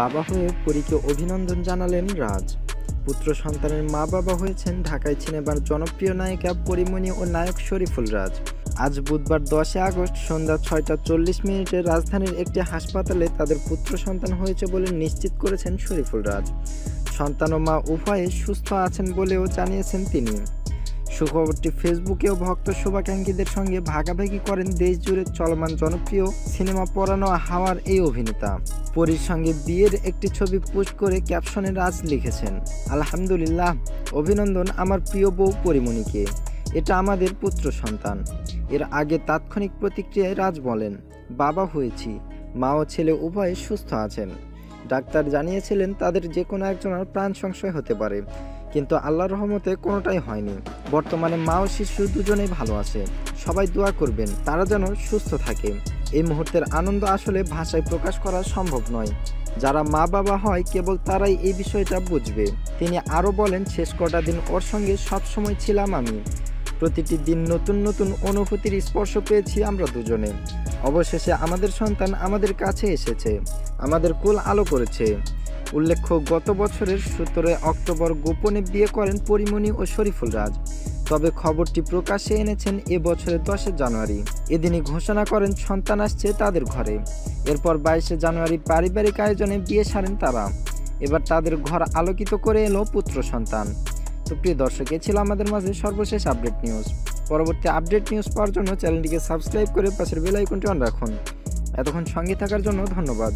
বাবা হয়ে পরীকে অভিনন্দন জানালেন রাজ। পুত্র সন্তানের মা বাবা হয়েছেন ঢাকায় সিনেমার জনপ্রিয় নায়িকা পরিমণি ও নায়ক শরীফুল রাজ। আজ বুধবার দশই আগস্ট সন্ধ্যা ছয়টা চল্লিশ মিনিটে রাজধানীর একটি হাসপাতালে তাদের পুত্র সন্তান হয়েছে বলে নিশ্চিত করেছেন শরীফুল রাজ। সন্তান ও মা উভয়ে সুস্থ আছেন বলেও জানিয়েছেন তিনি। সুখবরটি ফেসবুকেও ভক্ত শুভাকাঙ্ক্ষীদের সঙ্গে ভাগাভাগি করেন দেশ জুড়ে চলমান জনপ্রিয় সিনেমা পড়ানো হাওয়ার এই অভিনেতা। পরীর সঙ্গে বিয়ের একটি ছবি পোস্ট করে ক্যাপশনে রাজ লিখেছেন, আলহামদুলিল্লাহ, অভিনন্দন আমার প্রিয় বউ পরিমণিকে। এটা আমাদের পুত্র সন্তান। এর আগে তাৎক্ষণিক প্রতিক্রিয়ায় রাজ বলেন, বাবা হয়েছি, মা ও ছেলে উভয়ে সুস্থ আছেন। ডাক্তার জানিয়েছিলেন তাদের যে কোনো একজনের প্রাণ সংশয় হতে পারে। কিন্তু আল্লাহর রহমতে কোনোটাই হয়নি। বর্তমানে মা ও শিশু দুজনেই ভালো আছে। সবাই দোয়া করবেন, তারা যেন সুস্থ থাকে। এই মুহূর্তের আনন্দ আসলে ভাষায় প্রকাশ করা সম্ভব নয়। যারা মা বাবা হয়, কেবল তারাই এই বিষয়টা বুঝবে। তিনি আরও বলেন, শেষ কটা দিন ওর সঙ্গে সবসময় ছিলাম আমি। প্রতিটি দিন নতুন নতুন অনুভূতির স্পর্শ পেয়েছি আমরা দুজনে। অবশেষে আমাদের সন্তান আমাদের কাছে এসেছে, আমাদের কুল আলো করেছে। উল্লেখ্য, গত বছরের সতেরোই অক্টোবর গোপনে বিয়ে করেন পরিমণি ও শরীফুল রাজ। তবে খবরটি প্রকাশ্যে এনেছেন এ বছরের দশে জানুয়ারি। এদিনই ঘোষণা করেন সন্তান আসছে তাদের ঘরে। এরপর বাইশে জানুয়ারি পারিবারিক আয়োজনে বিয়ে সারেন তারা। এবার তাদের ঘর আলোকিত করে এলো পুত্র সন্তান। তো প্রিয় দর্শক ছিল আমাদের মাঝে সর্বশেষ আপডেট নিউজ। পরবর্তী আপডেট নিউজ পাওয়ার জন্য চ্যানেলটিকে সাবস্ক্রাইব করে পাশের বেল আইকনটি অন রাখুন। এতক্ষণ সঙ্গে থাকার জন্য ধন্যবাদ।